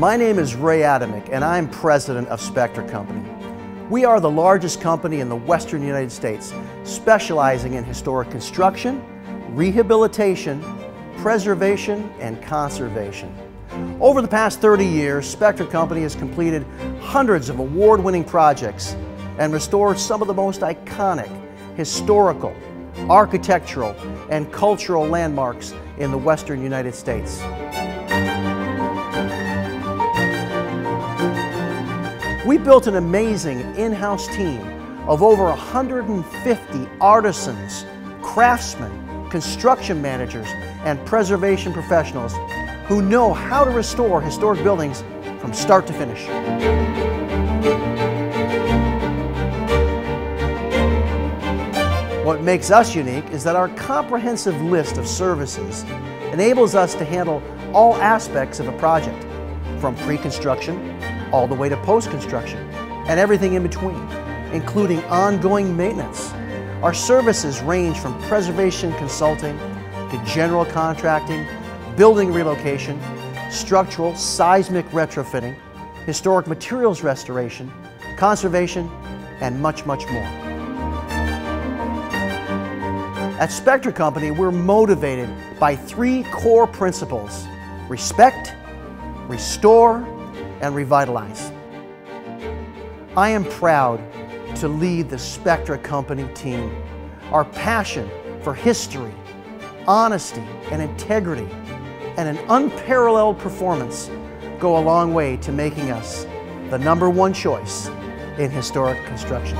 My name is Ray Adamick and I'm president of Spectra Company. We are the largest company in the western United States, specializing in historic construction, rehabilitation, preservation, and conservation. Over the past 30 years, Spectra Company has completed hundreds of award-winning projects and restored some of the most iconic, historical, architectural, and cultural landmarks in the western United States. We built an amazing in-house team of over 150 artisans, craftsmen, construction managers, and preservation professionals who know how to restore historic buildings from start to finish. What makes us unique is that our comprehensive list of services enables us to handle all aspects of a project, from pre-construction all the way to post-construction and everything in between, including ongoing maintenance. Our services range from preservation consulting to general contracting, building relocation, structural seismic retrofitting, historic materials restoration, conservation, and much, much more. At Spectra Company, we're motivated by three core principles, respect, restore, and revitalize. I am proud to lead the Spectra Company team. Our passion for history, honesty, and integrity, and an unparalleled performance go a long way to making us the number one choice in historic construction.